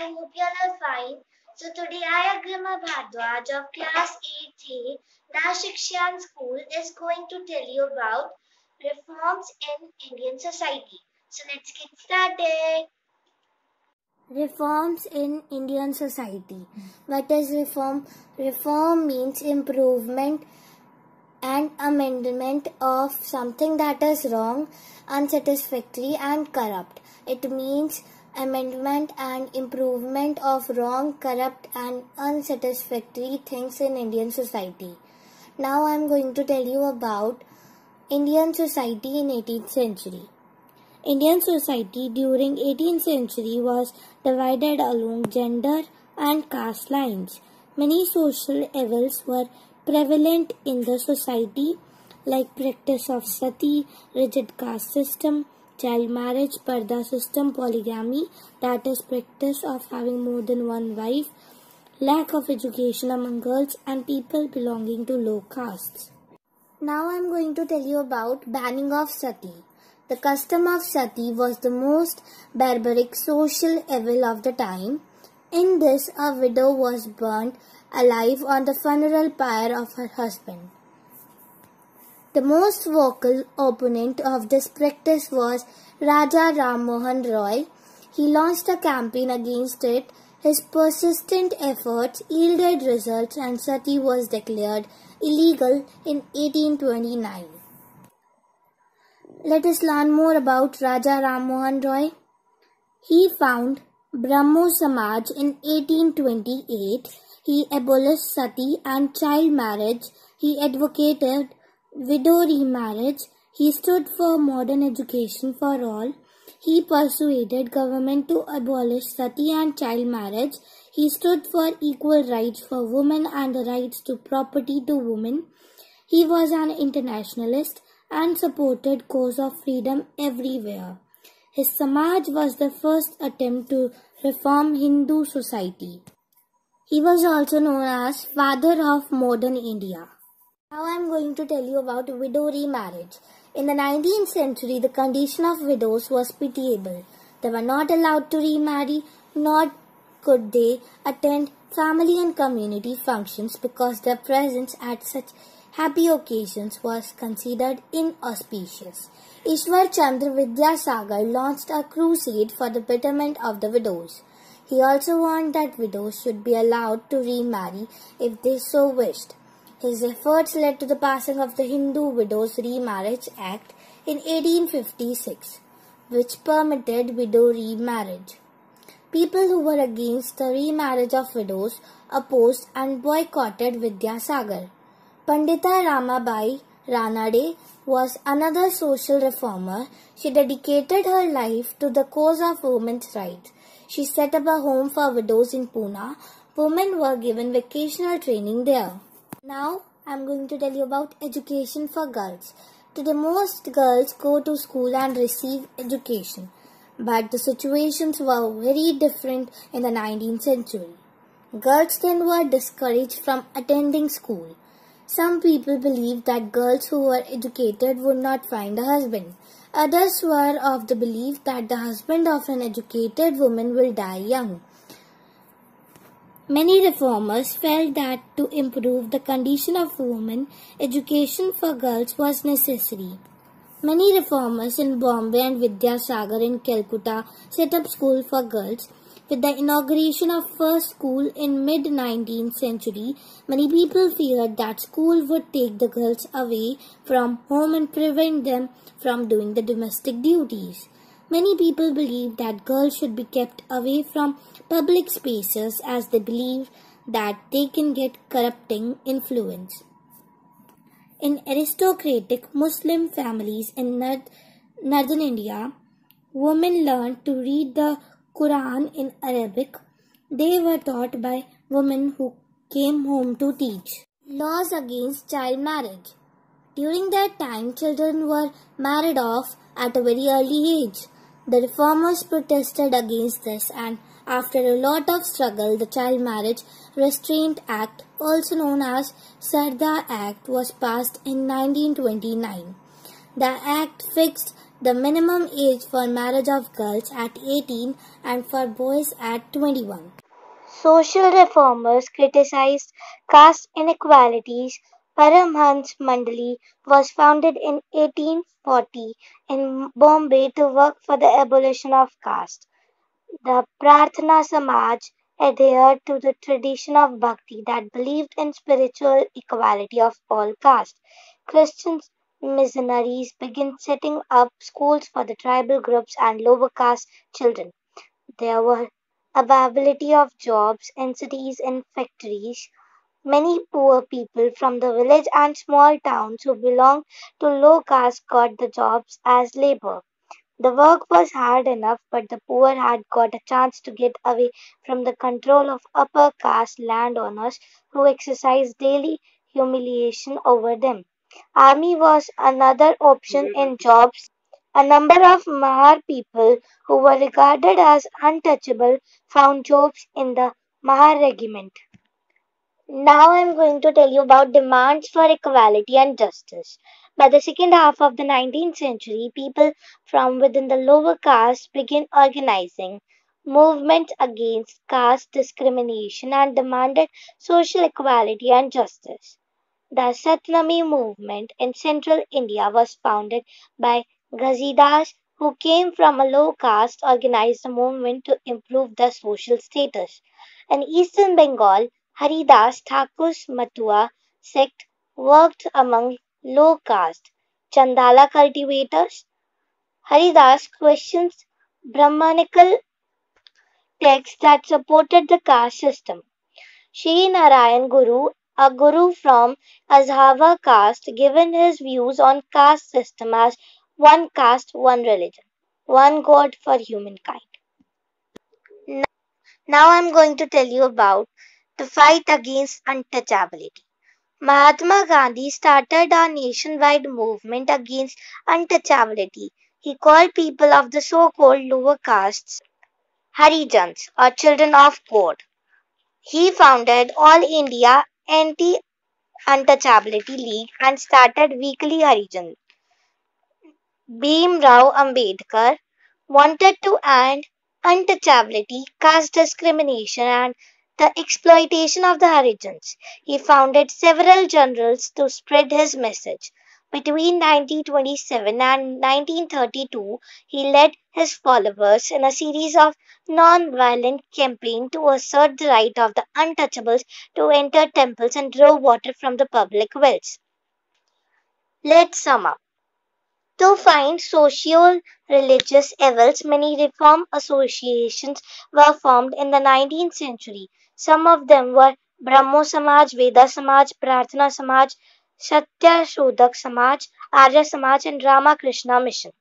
I hope you all are fine. So today I, Agrima Bhardwaj of class 8A, Nashikshan school is going to tell you about reforms in Indian society. So let's get started. Reforms in Indian society. What is reform? Reform means improvement and amendment of something that is wrong, unsatisfactory and corrupt. It means amendment and improvement of wrong, corrupt and unsatisfactory things in Indian society. Now I am going to tell you about Indian society in 18th century. Indian society during 18th century was divided along gender and caste lines. Many social evils were prevalent in the society like practice of sati, rigid caste system, child marriage, parda system, polygamy, that is practice of having more than one wife, lack of education among girls and people belonging to low castes. Now I am going to tell you about banning of sati. The custom of sati was the most barbaric social evil of the time. In this, a widow was burnt alive on the funeral pyre of her husband. The most vocal opponent of this practice was Raja Ram Mohan Roy. He launched a campaign against it. His persistent efforts yielded results and sati was declared illegal in 1829. Let us learn more about Raja Ram Mohan Roy. He found Brahmo Samaj in 1828. He abolished sati and child marriage. He advocated widow remarriage. He stood for modern education for all. He persuaded government to abolish sati and child marriage. He stood for equal rights for women and the rights to property to women. He was an internationalist and supported cause of freedom everywhere. His Samaj was the first attempt to reform Hindu society. He was also known as father of modern India. Now I am going to tell you about widow remarriage. In the 19th century, the condition of widows was pitiable. They were not allowed to remarry, nor could they attend family and community functions because their presence at such happy occasions was considered inauspicious. Ishwar Chandra Vidyasagar launched a crusade for the betterment of the widows. He also warned that widows should be allowed to remarry if they so wished. His efforts led to the passing of the Hindu Widows Remarriage Act in 1856, which permitted widow remarriage. People who were against the remarriage of widows opposed and boycotted Vidyasagar. Pandita Ramabai Ranade was another social reformer. She dedicated her life to the cause of women's rights. She set up a home for widows in Pune. Women were given vocational training there. Now I am going to tell you about education for girls. Today most girls go to school and receive education. But the situations were very different in the 19th century. Girls then were discouraged from attending school. Some people believed that girls who were educated would not find a husband. Others were of the belief that the husband of an educated woman will die young. Many reformers felt that to improve the condition of women, education for girls was necessary. Many reformers in Bombay and Vidyasagar in Calcutta set up school for girls. With the inauguration of first school in mid-19th century, many people feared that school would take the girls away from home and prevent them from doing the domestic duties. Many people believe that girls should be kept away from public spaces as they believe that they can get corrupting influence. In aristocratic Muslim families in northern India, women learned to read the Quran in Arabic. They were taught by women who came home to teach. Laws against child marriage. During that time, children were married off at a very early age. The reformers protested against this and after a lot of struggle, the Child Marriage Restraint Act, also known as Sarda Act, was passed in 1929. The act fixed the minimum age for marriage of girls at 18 and for boys at 21. Social reformers criticized caste inequalities. Paramhans Mandali was founded in 1840 in Bombay to work for the abolition of caste. The Prarthana Samaj adhered to the tradition of bhakti that believed in spiritual equality of all castes. Christian missionaries began setting up schools for the tribal groups and lower caste children. There were availability of jobs in cities and factories. Many poor people from the village and small towns who belonged to low caste got the jobs as labor. The work was hard enough, but the poor had got a chance to get away from the control of upper caste landowners who exercised daily humiliation over them. Army was another option in jobs. A number of Mahar people who were regarded as untouchable found jobs in the Mahar regiment. Now I am going to tell you about demands for equality and justice. By the second half of the 19th century, people from within the lower caste began organizing movements against caste discrimination and demanded social equality and justice. The Satnami movement in central India was founded by Ghasidas, who came from a low caste, organized a movement to improve the social status. In eastern Bengal, Haridas Thakur's Matua sect worked among low caste Chandala cultivators. Haridas questions Brahmanical texts that supported the caste system. Shri Narayan Guru a guru from Azhava caste given his views on caste system as one caste, one religion, one God for humankind. Now I'm going to tell you about the fight against untouchability. Mahatma Gandhi started a nationwide movement against untouchability. He called people of the so-called lower castes Harijans or children of God. He founded All India Anti-Untouchability League and started Weekly Harijan. Bhimrao Ambedkar wanted to end untouchability, caste discrimination and the exploitation of the Harijans. He founded several journals to spread his message. Between 1927 and 1932, he led his followers in a series of non-violent campaigns to assert the right of the untouchables to enter temples and draw water from the public wells. Let's sum up. To find socio-religious evils, many reform associations were formed in the 19th century. Some of them were Brahmo Samaj, Veda Samaj, Prarthana Samaj, Satya Shodhak Samaj, Arya Samaj and Ramakrishna Mission.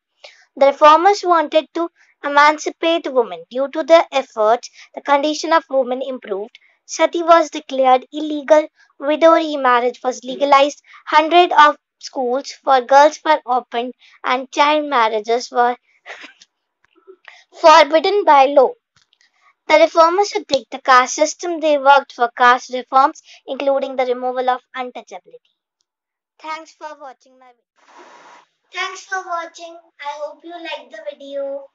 The reformers wanted to emancipate women. Due to their efforts, the condition of women improved. Sati was declared illegal. Widow remarriage was legalized. Hundreds of schools for girls were opened and child marriages were forbidden by law. The reformers should take the caste system. They worked for caste reforms, including the removal of untouchability. Thanks for watching my video. Thanks for watching. I hope you liked the video.